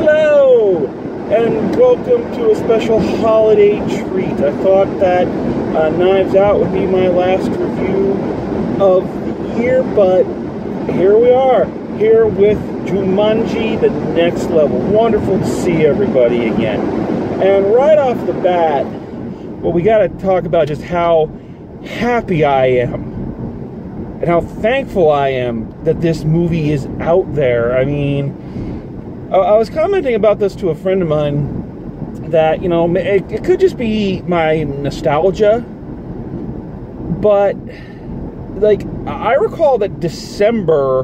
Hello, and welcome to a special holiday treat. I thought that uh, Knives Out would be my last review of the year, but here we are, here with Jumanji, the next level. Wonderful to see everybody again. And right off the bat, well, we got to talk about just how happy I am and how thankful I am that this movie is out there. I mean, I, was commenting about this to a friend of mine that, you know, it, it could just be my nostalgia, but, like, I recall that December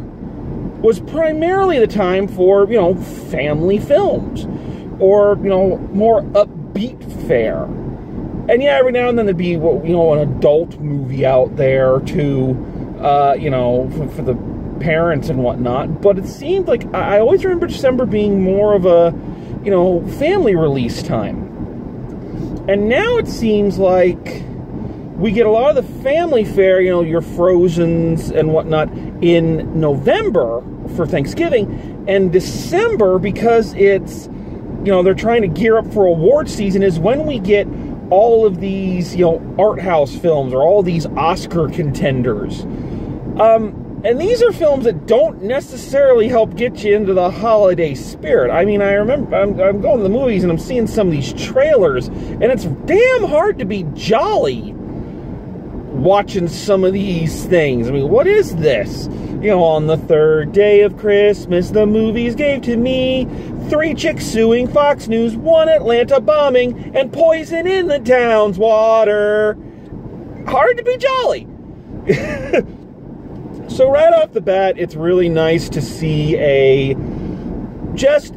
was primarily the time for, you know, family films or, you know, more upbeat fare. And yeah, every now and then there'd be, you know, an adult movie out there too uh, you know, for, for, the parents and whatnot. But it seemed like I always remember December being more of a, you know, family release time. And now it seems like we get a lot of the family fare, you know, your Frozens and whatnot, in November for Thanksgiving, and December because it's, you know, they're trying to gear up for award season is when we get all of these, you know, art house films or all these Oscar contenders. Um, and these are films that don't necessarily help get you into the holiday spirit. I mean, I remember I'm, I'm going to the movies and I'm seeing some of these trailers, and it's damn hard to be jolly watching some of these things. I mean, what is this? You know, on the third day of Christmas, the movies gave to me three chicks suing Fox News, one Atlanta bombing, and poison in the town's water. Hard to be jolly. so, right off the bat, it's really nice to see a just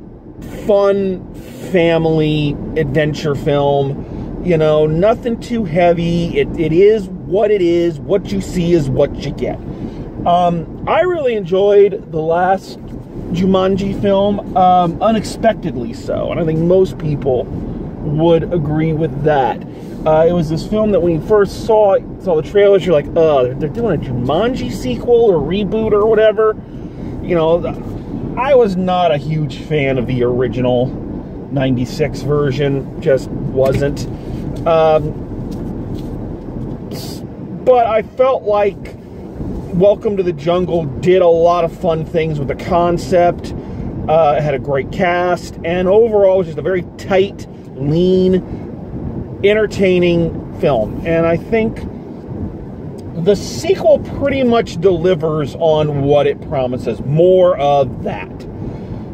fun family adventure film. You know, nothing too heavy. It, it is what it is. What you see is what you get. Um, I really enjoyed the last Jumanji film, um, unexpectedly so, and I think most people would agree with that. Uh, it was this film that when you first saw it, saw the trailers, you're like, "Oh, they're, they're doing a Jumanji sequel or reboot or whatever." You know, I was not a huge fan of the original '96 version; just wasn't. Um, but I felt like Welcome to the Jungle did a lot of fun things with the concept. Uh, it had a great cast, and overall, it was just a very tight, lean, entertaining film. And I think the sequel pretty much delivers on what it promises. More of that.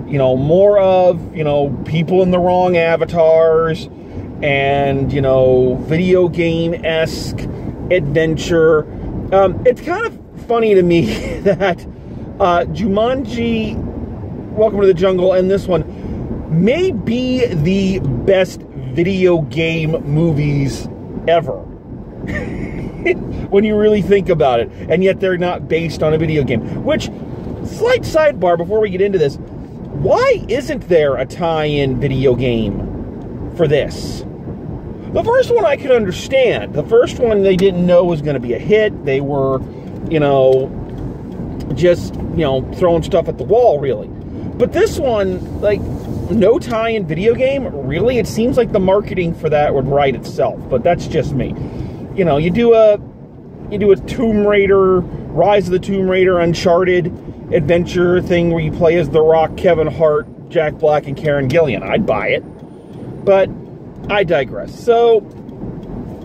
You know, more of, you know, people in the wrong avatars and, you know, video game esque adventure. Um, it's kind of funny to me that uh, Jumanji, Welcome to the Jungle, and this one may be the best video game movies ever. when you really think about it, and yet they're not based on a video game. Which, slight sidebar before we get into this, why isn't there a tie in video game for this? The first one I could understand. The first one they didn't know was going to be a hit. They were you know, just, you know, throwing stuff at the wall, really. But this one, like, no tie in video game, really? It seems like the marketing for that would write itself, but that's just me. You know, you do a you do a Tomb Raider, Rise of the Tomb Raider, Uncharted adventure thing where you play as The Rock, Kevin Hart, Jack Black, and Karen Gillan. I'd buy it. But I digress. So,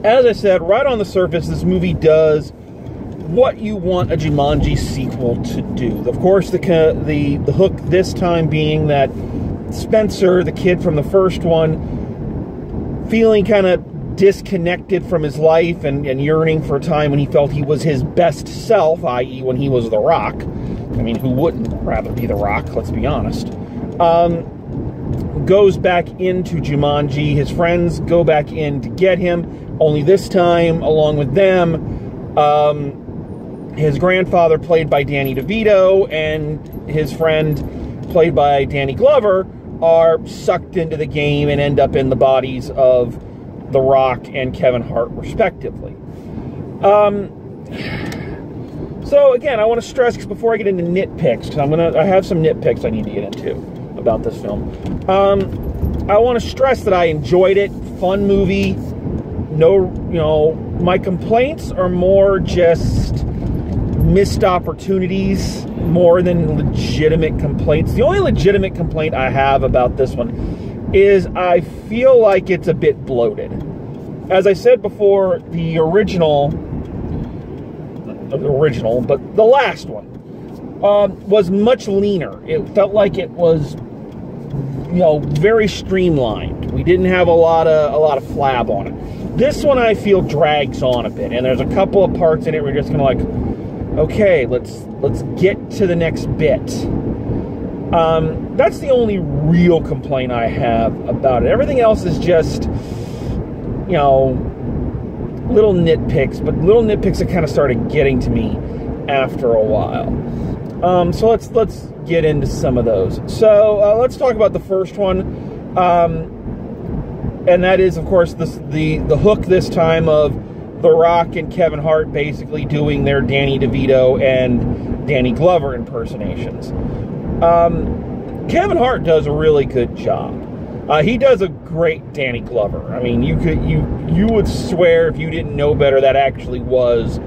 as I said, right on the surface, this movie does what you want a Jumanji sequel to do. Of course, the the the hook this time being that Spencer, the kid from the first one, feeling kind of disconnected from his life and, and yearning for a time when he felt he was his best self, i.e., when he was The Rock. I mean, who wouldn't rather be The Rock? Let's be honest. Um, goes back into Jumanji. His friends go back in to get him. Only this time, along with them, um, his grandfather, played by Danny DeVito, and his friend, played by Danny Glover, are sucked into the game and end up in the bodies of The Rock and Kevin Hart, respectively. Um, so again, I want to stress before I get into nitpicks, because I'm gonna I have some nitpicks I need to get into. about this film. Um, I want to stress that I enjoyed it. Fun movie. No, you know, my complaints are more just missed opportunities more than legitimate complaints. The only legitimate complaint I have about this one is I feel like it's a bit bloated. As I said before, the original, the original, but the last one um, was much leaner. It felt like it was, you know, very streamlined. We didn't have a lot of a lot of flab on it. This one I feel drags on a bit, and there's a couple of parts in it you're just kind of like, okay, let's let's get to the next bit. Um, that's the only real complaint I have about it. Everything else is just, you know, little nitpicks, but little nitpicks that kind of started getting to me after a while. Um, so let's let's get into some of those. So uh, let's talk about the first one, um, and that is, of course, the the hook this time of The Rock and Kevin Hart basically doing their Danny DeVito and Danny Glover impersonations. Um, Kevin Hart does a really good job. Uh, he does a great Danny Glover. I mean, you could you you would swear if you didn't know better that actually was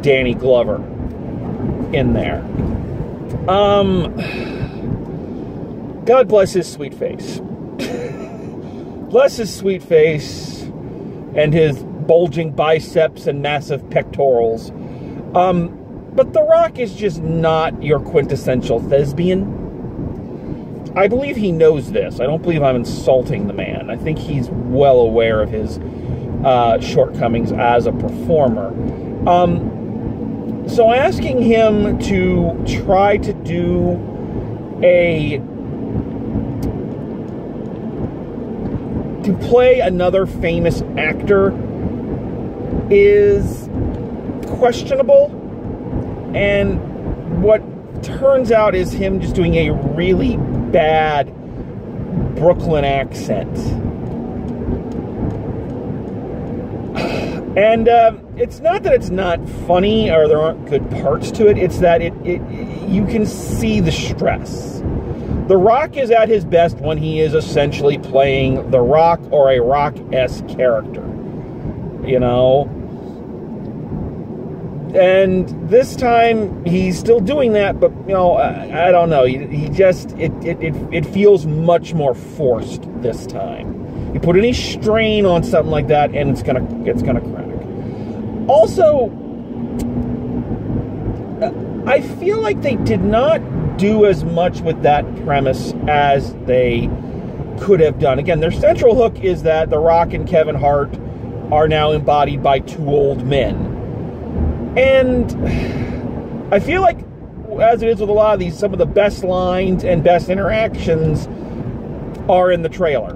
Danny Glover in there. Um, God bless his sweet face. bless his sweet face and his bulging biceps and massive pectorals. Um, but The Rock is just not your quintessential thespian. I believe he knows this. I don't believe I'm insulting the man. I think he's well aware of his uh, shortcomings as a performer. Um, so asking him to try to do a to play another famous actor is questionable and what turns out is him just doing a really bad Brooklyn accent. And um, it's not that it's not funny or there aren't good parts to it, it's that it, it you can see the stress. The Rock is at his best when he is essentially playing The Rock or a Rock esque character. You know? And this time he's still doing that but you know i, I don't know. He, he just it, it, it, it feels much more forced this time. You put any strain on something like that and it's gonna it's gonna crack. Also i feel like they did not do as much with that premise as they could have done. Again their central hook is that the rock and kevin hart are now embodied by two old men and I feel like, as it is with a lot of these, some of the best lines and best interactions are in the trailer.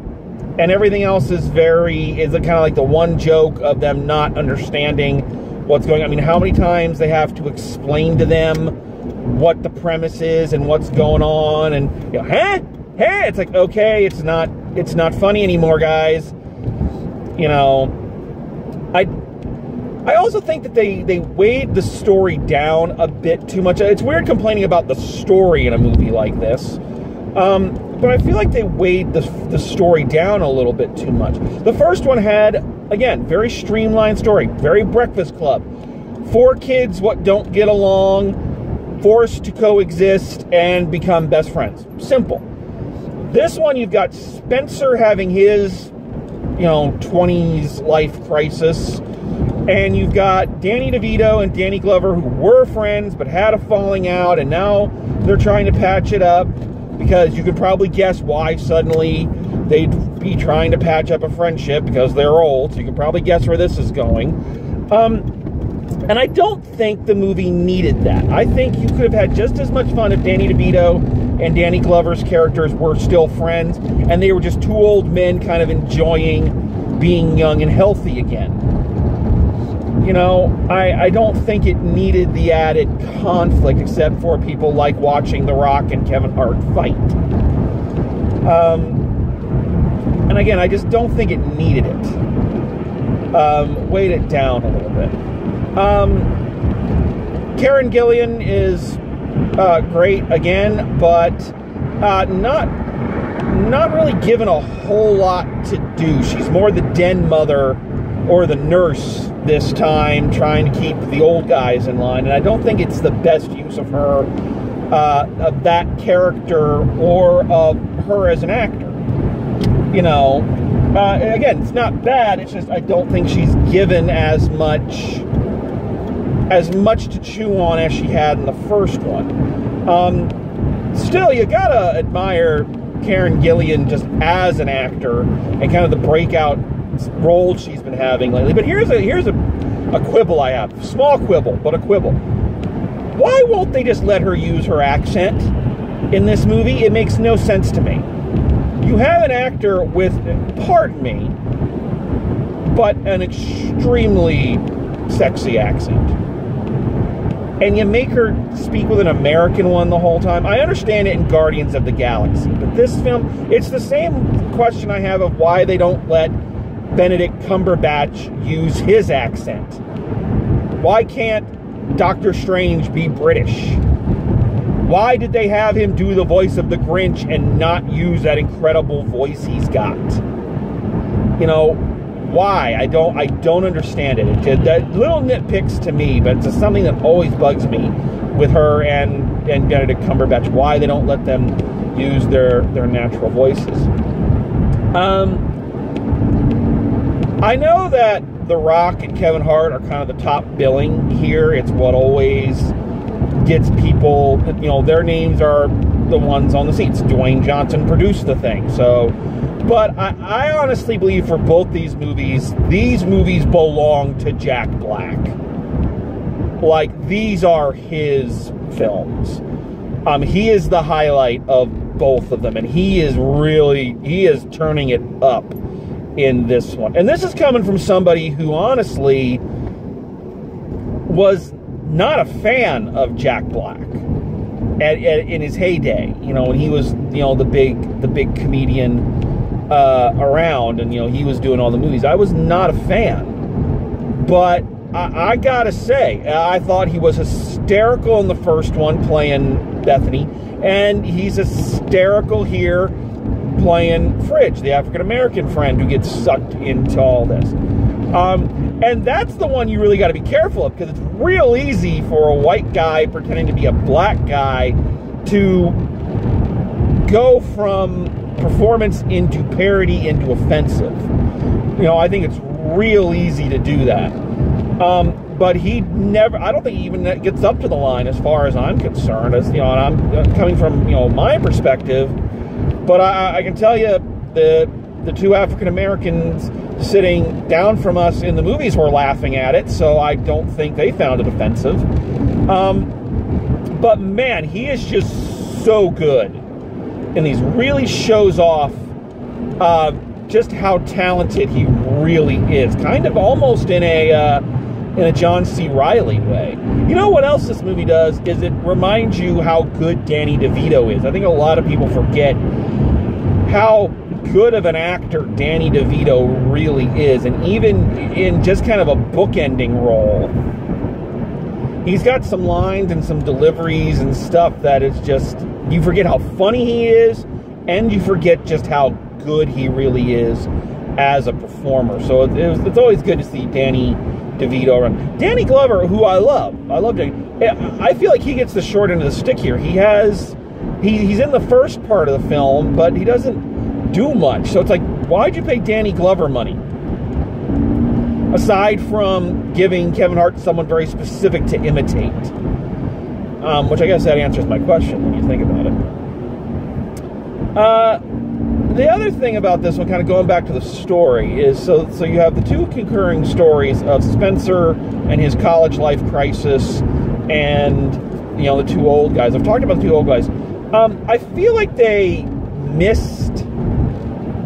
And everything else is very, is kind of like the one joke of them not understanding what's going on. I mean, how many times they have to explain to them what the premise is and what's going on and, you know, huh? Hey, it's like, okay, it's not, it's not funny anymore, guys. You know, I I also think that they, they weighed the story down a bit too much. It's weird complaining about the story in a movie like this. Um, but I feel like they weighed the, the story down a little bit too much. The first one had, again, very streamlined story, very Breakfast Club. Four kids what don't get along, forced to coexist and become best friends. Simple. This one, you've got Spencer having his, you know, 20s life crisis and you've got Danny DeVito and Danny Glover who were friends but had a falling out, and now they're trying to patch it up because you could probably guess why suddenly they'd be trying to patch up a friendship because they're old. So you can probably guess where this is going. Um, and I don't think the movie needed that. I think you could have had just as much fun if Danny DeVito and Danny Glover's characters were still friends and they were just two old men kind of enjoying being young and healthy again you know, I, I don't think it needed the added conflict except for people like watching The Rock and Kevin Hart fight. Um, and again, I just don't think it needed it. Um, weighed it down a little bit. Um, Karen Gillan is uh, great again, but uh, not not really given a whole lot to do. She's more the den mother or the nurse this time, trying to keep the old guys in line. And I don't think it's the best use of her, uh, of that character, or of her as an actor. You know, uh, again, it's not bad. It's just I don't think she's given as much as much to chew on as she had in the first one. Um, still, you gotta admire Karen Gillan just as an actor and kind of the breakout role she's been having lately. But here's a here's a, a quibble I have. Small quibble, but a quibble. Why won't they just let her use her accent in this movie? It makes no sense to me. You have an actor with, pardon me, but an extremely sexy accent. And you make her speak with an American one the whole time. I understand it in Guardians of the Galaxy, but this film, it's the same question I have of why they don't let Benedict Cumberbatch use his accent. Why can't Doctor Strange be British? Why did they have him do the voice of the Grinch and not use that incredible voice he's got? You know, why? I don't I don't understand it. it that little nitpicks to me, but it's something that always bugs me with her and and Benedict Cumberbatch. Why they don't let them use their their natural voices. Um, I know that The Rock and Kevin Hart are kind of the top billing here. It's what always gets people. You know, their names are the ones on the seats. Dwayne Johnson produced the thing, so but I, I, honestly believe for both these movies, these movies belong to Jack Black. Like, these are his films. Um, he is the highlight of both of them, and he is really, he is turning it up in this one. And this is coming from somebody who honestly was not a fan of Jack Black at, at, in his heyday. You know, when he was, you know, the big, the big comedian uh, around, and you know he was doing all the movies. I was not a fan, but I, I gotta say, I thought he was hysterical in the first one, playing Bethany, and he's hysterical here playing Fridge, the African American friend who gets sucked into all this. Um, and that's the one you really got to be careful of because it's real easy for a white guy pretending to be a black guy to go from performance into parody into offensive. You know, I think it's real easy to do that. Um, but he never, I don't think he even gets up to the line as far as I'm concerned. As you know, and I'm coming from you know my perspective, but I, I can tell you the the two African Americans sitting down from us in the movies were laughing at it, so I don't think they found it offensive. Um, but man, he is just so good and these really shows off uh, just how talented he really is. Kind of almost in a uh, in a John C. Reilly way. You know what else this movie does is it reminds you how good Danny DeVito is. I think a lot of people forget how good of an actor Danny DeVito really is, and even in just kind of a bookending role. He's got some lines and some deliveries and stuff that is just you forget how funny he is, and you forget just how good he really is as a performer. So it, it it's always good to see Danny DeVito run. Danny Glover, who I love, I love Danny. I feel like he gets the short end of the stick here. He has, he, he's in the first part of the film, but he doesn't do much. So it's like, why'd you pay Danny Glover money? Aside from giving Kevin Hart someone very specific to imitate. Um, which I guess that answers my question when you think about it. Uh, the other thing about this one, kind of going back to the story, is so so you have the two concurring stories of Spencer and his college life crisis, and you know the two old guys. I've talked about the two old guys. Um, I feel like they missed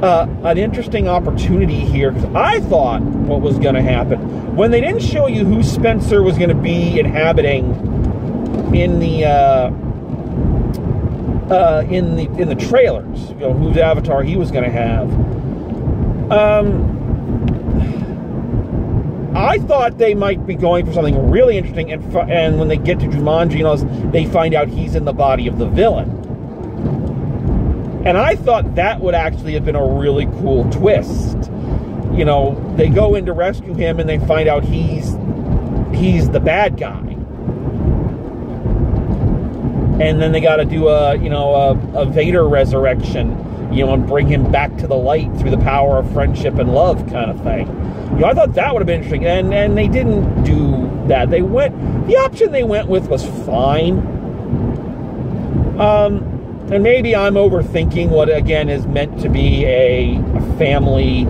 uh, an interesting opportunity here because I thought what was going to happen when they didn't show you who Spencer was going to be inhabiting in the uh, uh, in the in the trailers, you know, whose avatar he was going to have. Um, I thought they might be going for something really interesting, and and when they get to Jumanji, they find out he's in the body of the villain. And I thought that would actually have been a really cool twist. You know, they go in to rescue him and they find out he's he's the bad guy. And then they got to do a, you know, a, a Vader resurrection, you know, and bring him back to the light through the power of friendship and love kind of thing. You know, I thought that would have been interesting. And and they didn't do that. They went the option they went with was fine. Um and maybe I'm overthinking what again is meant to be a, a family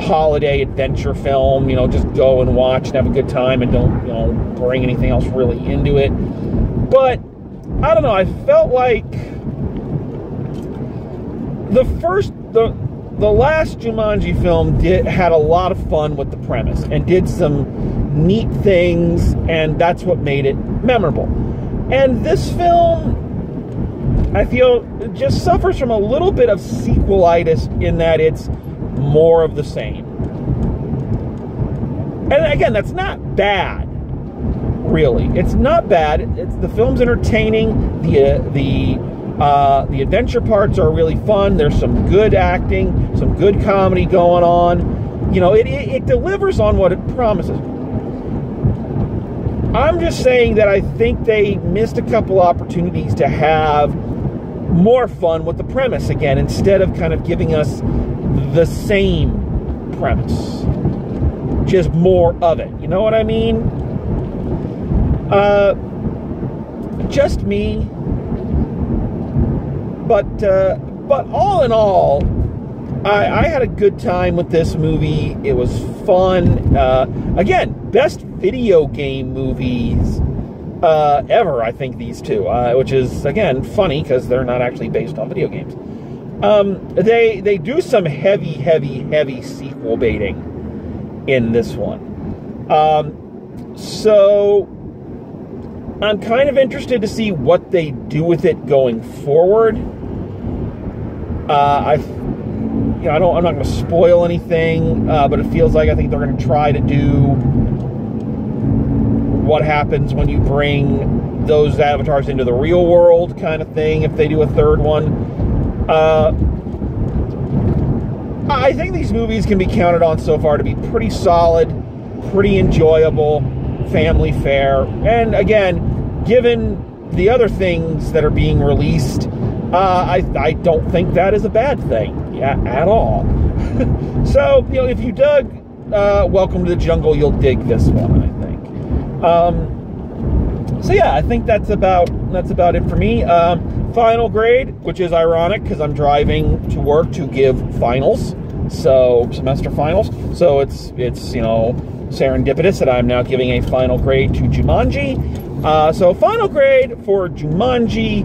holiday adventure film. You know, just go and watch and have a good time and don't, you know, bring anything else really into it. But I don't know, I felt like the first the the last Jumanji film did had a lot of fun with the premise and did some neat things and that's what made it memorable. And this film I feel just suffers from a little bit of sequelitis in that it's more of the same. And again, that's not bad, really. It's not bad. It's the film's entertaining. The uh, the uh, the adventure parts are really fun. There's some good acting, some good comedy going on. You know, it, it, it delivers on what it promises. I'm just saying that I think they missed a couple opportunities to have more fun with the premise again instead of kind of giving us the same premise. Just more of it. You know what I mean? Uh, just me. But uh, but all in all, I, I, had a good time with this movie. It was fun. Uh, again, best video game movies uh, ever. I think these two, uh, which is again funny because they're not actually based on video games. Um, they they do some heavy, heavy, heavy sequel baiting in this one. Um, so I'm kind of interested to see what they do with it going forward. Uh, I, you know, I don't. I'm not going to spoil anything, uh, but it feels like I think they're going to try to do what happens when you bring those avatars into the real world, kind of thing. If they do a third one, uh, I think these movies can be counted on so far to be pretty solid, pretty enjoyable, family fare. And again, given the other things that are being released, uh, I, I don't think that is a bad thing yeah, at all. so, you know, if you dug uh, Welcome to the Jungle, you'll dig this one, I think. Um, so yeah, I think that's about that's about it for me. Um, final grade, which is ironic because I'm driving to work to give finals, so semester finals. So it's it's you know serendipitous that I'm now giving a final grade to Jumanji. Uh, so final grade for Jumanji.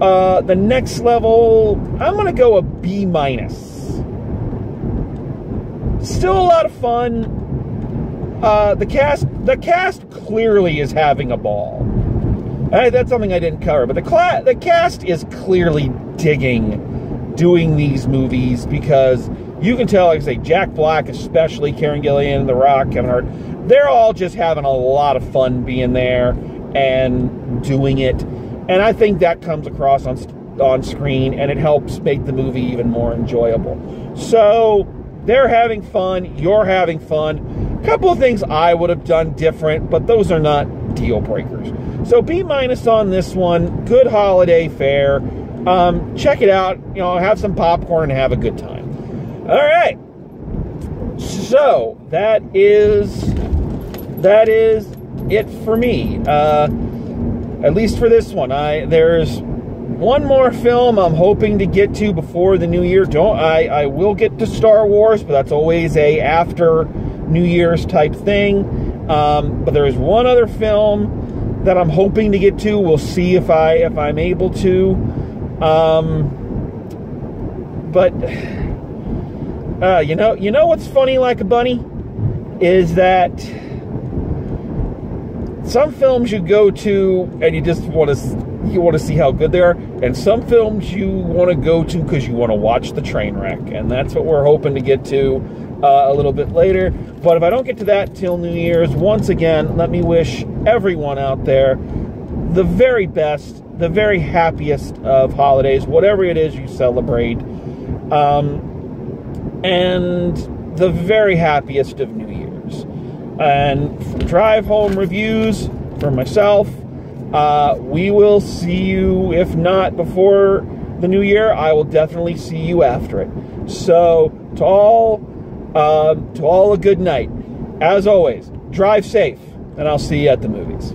Uh, the next level, I'm gonna go a B minus. Still a lot of fun. Uh, the cast, the cast clearly is having a ball. Uh, that's something I didn't cover, but the the cast is clearly digging doing these movies because you can tell, like I say, Jack Black, especially Karen Gillan, The Rock, Kevin Hart, they're all just having a lot of fun being there and doing it, and I think that comes across on on screen, and it helps make the movie even more enjoyable. So they're having fun, you're having fun. A couple of things I would have done different, but those are not deal breakers. So B minus on this one. Good holiday fare. Um, check it out. You know, have some popcorn and have a good time. All right. So that is that is it for me. Uh, at least for this one. I there's one more film I'm hoping to get to before the new year. Don't I? I will get to Star Wars, but that's always a after New Year's type thing. Um, but there is one other film that I'm hoping to get to. We'll see if I if I'm able to. Um, but uh, you know, you know what's funny like a bunny is that some films you go to and you just want to you want to see how good they are, and some films you want to go to because you want to watch the train wreck, and that's what we're hoping to get to uh, a little bit later. But if I don't get to that till New Year's, once again, let me wish everyone out there the very best, the very happiest of holidays, whatever it is you celebrate, um, and the very happiest of New Year's. And drive home reviews for myself, uh, we will see you, if not before the new year, I will definitely see you after it. So, to all, uh, to all a good night. As always, drive safe, and I'll see you at the movies.